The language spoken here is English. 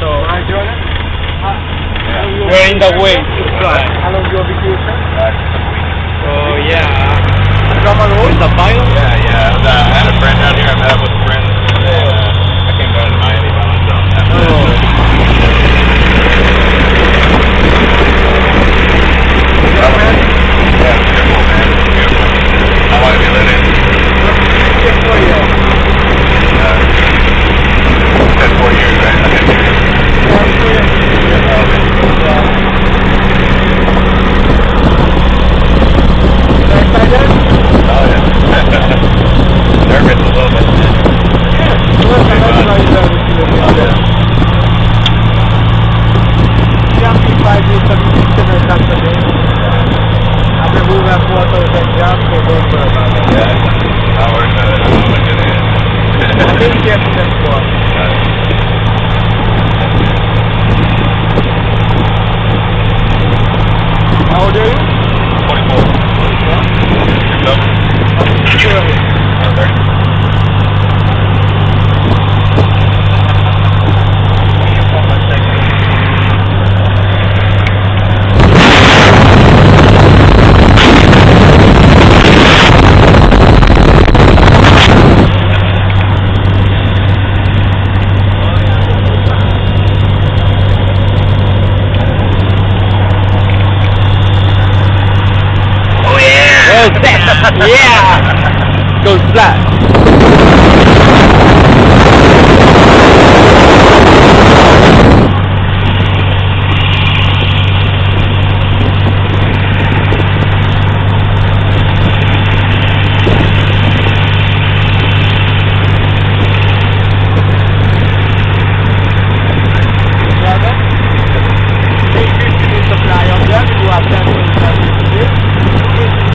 So right, Jordan. We're in the way to. How long been here, sir? so yeah. What Oh, yeah! yeah! Goes flat.